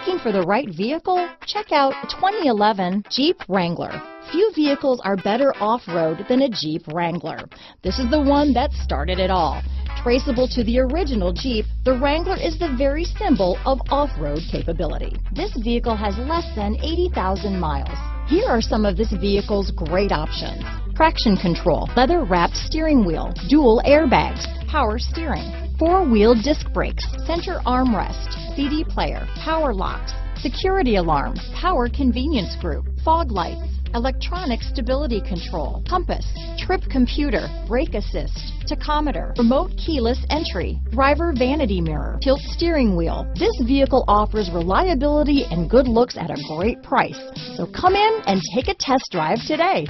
Looking for the right vehicle? Check out 2011 Jeep Wrangler. Few vehicles are better off-road than a Jeep Wrangler. This is the one that started it all. Traceable to the original Jeep, the Wrangler is the very symbol of off-road capability. This vehicle has less than 80,000 miles. Here are some of this vehicle's great options. Traction control, leather wrapped steering wheel, dual airbags, power steering, four-wheel disc brakes, center armrest, CD player, power locks, security alarm, power convenience group, fog lights, electronic stability control, compass, trip computer, brake assist, tachometer, remote keyless entry, driver vanity mirror, tilt steering wheel. This vehicle offers reliability and good looks at a great price. So come in and take a test drive today.